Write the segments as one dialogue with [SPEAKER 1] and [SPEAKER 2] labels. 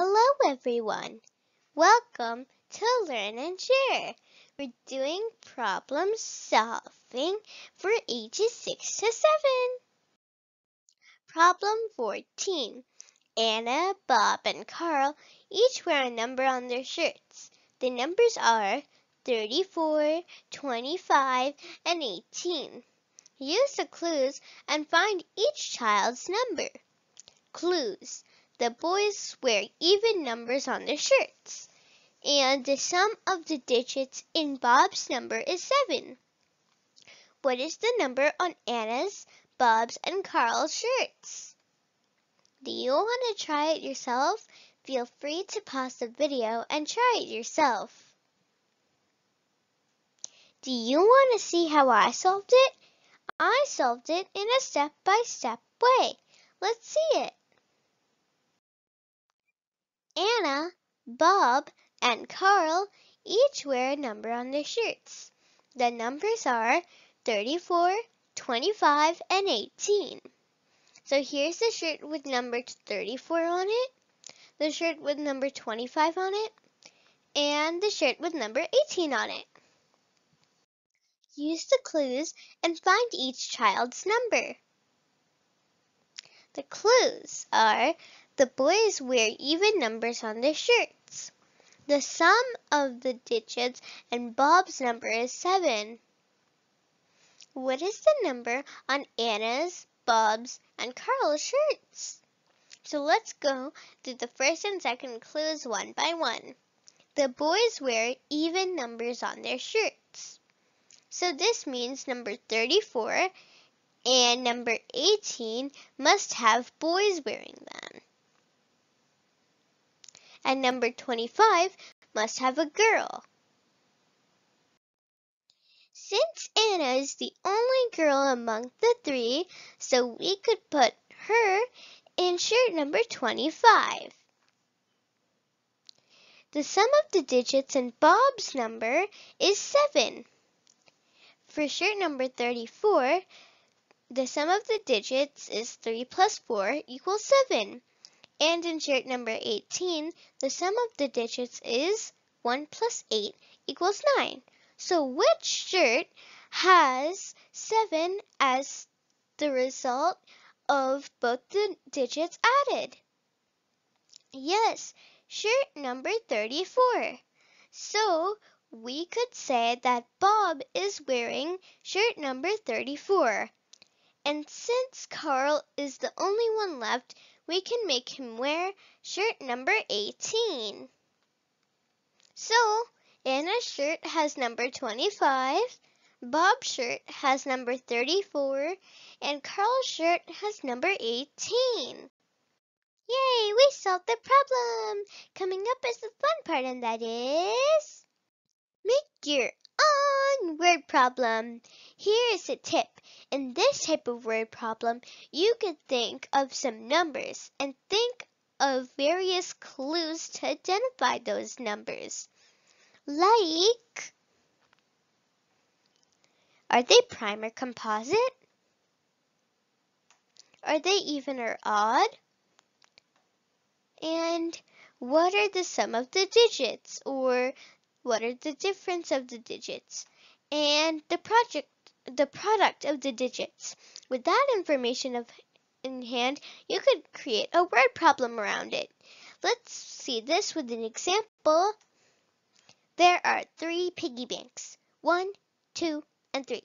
[SPEAKER 1] Hello everyone! Welcome to Learn and Share. We're doing problem solving for ages 6 to 7. Problem 14. Ana, Bob, and Carl each wear a number on their shirts. The numbers are 34, 25, and 18. Use the clues and find each child's number. Clues. The boys wear even numbers on their shirts. And the sum of the digits in Bob's number is 7. What is the number on Ana's, Bob's, and Carl's shirts? Do you want to try it yourself? Feel free to pause the video and try it yourself. Do you want to see how I solved it? I solved it in a step-by-step -step way. Let's see it. Ana, Bob, and Carl each wear a number on their shirts. The numbers are 34, 25, and 18. So here's the shirt with number 34 on it, the shirt with number 25 on it, and the shirt with number 18 on it. Use the clues and find each child's number. The clues are the boys wear even numbers on their shirts. The sum of the digits and Bob's number is 7. What is the number on Ana's, Bob's, and Carl's shirts? So let's go through the first and second clues one by one. The boys wear even numbers on their shirts. So this means number 34 and number 18 must have boys wearing them and number 25 must have a girl. Since Ana is the only girl among the three, so we could put her in shirt number 25. The sum of the digits in Bob's number is 7. For shirt number 34, the sum of the digits is 3 plus 4 equals 7. And in shirt number 18, the sum of the digits is 1 plus 8 equals 9. So which shirt has 7 as the result of both the digits added? Yes, shirt number 34. So we could say that Bob is wearing shirt number 34. And since Carl is the only one left, we can make him wear shirt number 18. So, Ana's shirt has number 25, Bob's shirt has number 34, and Carl's shirt has number 18. Yay, we solved the problem! Coming up is the fun part, and that is... Make your word problem. Here is a tip. In this type of word problem, you could think of some numbers and think of various clues to identify those numbers. Like, are they prime or composite? Are they even or odd? And what are the sum of the digits or what are the difference of the digits? And the project the product of the digits. With that information of, in hand, you could create a word problem around it. Let's see this with an example. There are three piggy banks, one, two, and three.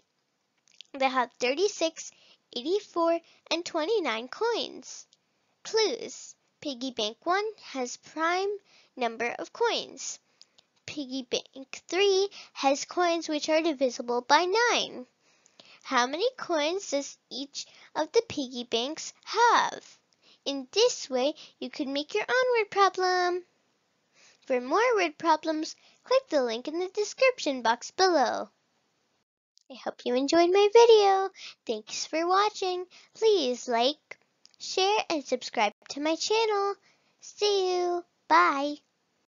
[SPEAKER 1] They have 36, 84, and 29 coins. Clues. Piggy bank 1 has prime number of coins. Piggy bank 3 has coins which are divisible by 9. How many coins does each of the piggy banks have? In this way, you can make your own word problem. For more word problems, click the link in the description box below. I hope you enjoyed my video. Thanks for watching. Please like, share, and subscribe to my channel. See you. Bye.